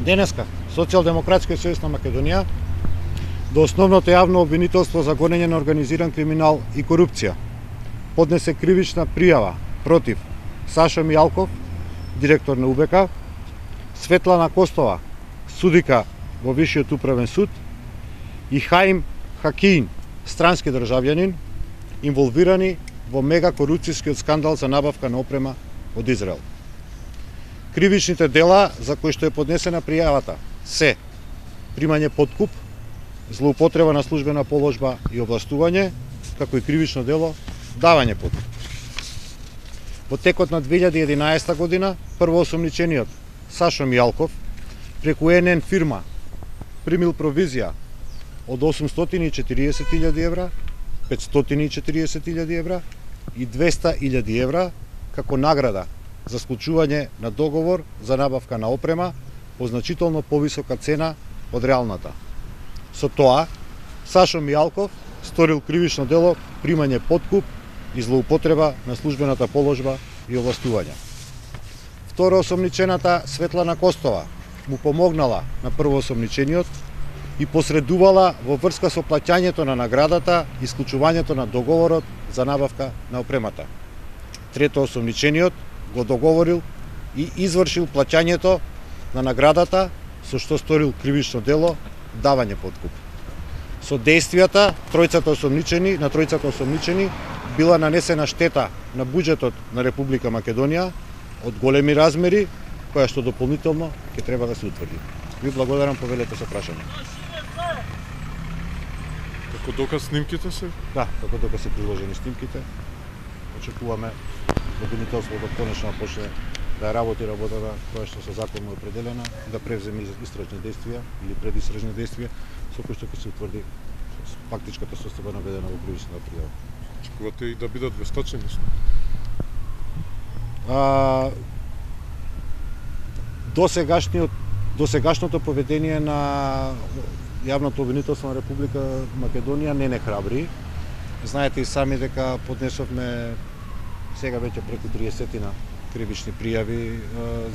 Денеска, Социјалдемократскиот сојуз на Македонија до основното јавно обвинителство за гонење на организиран криминал и корупција поднесе кривична пријава против Сашо Мијалков, директор на УБК, Светлана Костова, судика во Вишиот управен суд и Хаим Хакин, странски државјанин, инволвирани во мега корупцијскиот скандал за набавка на опрема од Израел. Кривичните дела за кои што е поднесена пријавата се примање подкуп, злоупотреба на службена положба и областување, како и кривично дело давање подкуп. Во текот на 2011 година, првоосомничениот Сашо Мијалков преку НН фирма примил провизија од 840.000 евра, 540.000 евра и 200.000 евра како награда за склучување на договор за набавка на опрема по значително повисока цена од реалната. Со тоа, Сашо Мијалков сторил кривично дело примање подкуп и злоупотреба на службената положба и овластување. Второ осомничената Светлана Костова му помогнала на прво осомничениот и посредувала во врска со плаќањето на наградата и склучувањето на договорот за набавка на опремата. Трето осомничениот го договорил и извршил плаќањето на наградата со што сторил кривично дело давање подкуп. Со действијата тројцата осомничени, на тројцата осомничени била нанесена штета на буџетот на Република Македонија од големи размери, која што дополнително ќе треба да се утврди. Ви благодарам, повелете со прашање. Како доказ снимките се? Да, како доказ се приложени снимките. Очекуваме обвинителството конечно да почне да работи работата која што со закон му е определена, да превземе истражни действија или предистражни действија, со кои што ќе се утврди фактичката состојба наведена во кривичната пријава. Очекувате и да бидат вестачени? А, до сегашниот до сегашното поведение на јавното обвинителство на Република Македонија не не храбри. Знаете и сами дека поднесовме сега веќе преку 30 на кривични пријави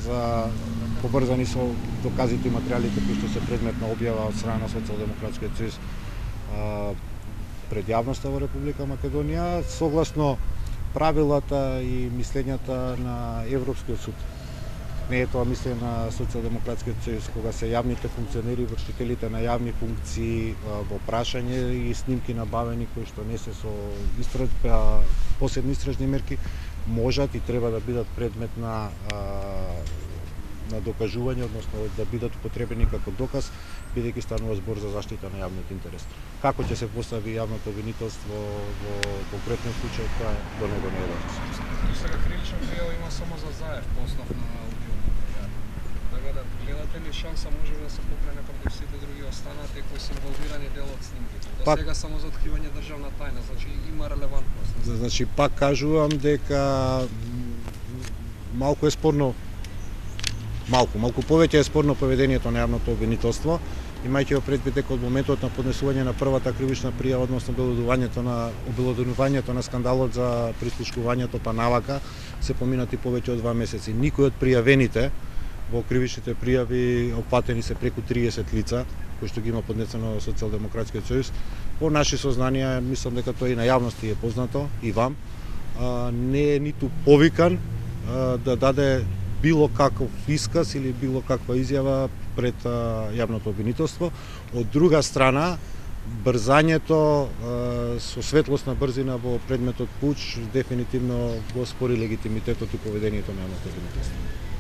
за побрзани со доказите и материјалите кои што се предмет на објава од страна на Социјалдемократскиот сојуз пред јавноста во Република Македонија согласно правилата и мислењата на Европскиот суд. Не е тоа мислење на Социјалдемократскиот сојуз кога се јавните функционери, вршителите на јавни функции во прашање и снимки набавени кои што не се со истраж, посебни истражни мерки можат и треба да бидат предмет на на докажување, односно да бидат употребени како доказ, бидејќи станува збор за заштита на јавниот интерес. Како ќе се постави јавното обвинителство во конкретен случај, тоа до него не е важно. Само за Заев по основ на аудио Така да гледате ли шанса може да се покрене против сите други останати кои се инволвирани дел од снимките? До па... сега само за откривање државна тајна, значи има релевантност. Значи пак кажувам дека малку е спорно малку, малку повеќе е спорно поведението на јавното обвинителство, имајќи во предвид дека од моментот на поднесување на првата кривична пријава односно обелодувањето на обелодувањето на скандалот за прислушкувањето па навака се поминати повеќе од два месеци. Никој од пријавените во кривичните пријави опатени се преку 30 лица кои што ги има поднесено Социјалдемократскиот сојуз. По наши сознанија, мислам дека тоа и на јавности е познато, и вам, не е ниту повикан да даде било каков исказ или било каква изјава пред јавното обвинителство. Од друга страна, брзањето со светлосна брзина во предметот пуч дефинитивно го спори легитимитетот и поведението на јавното обвинителство.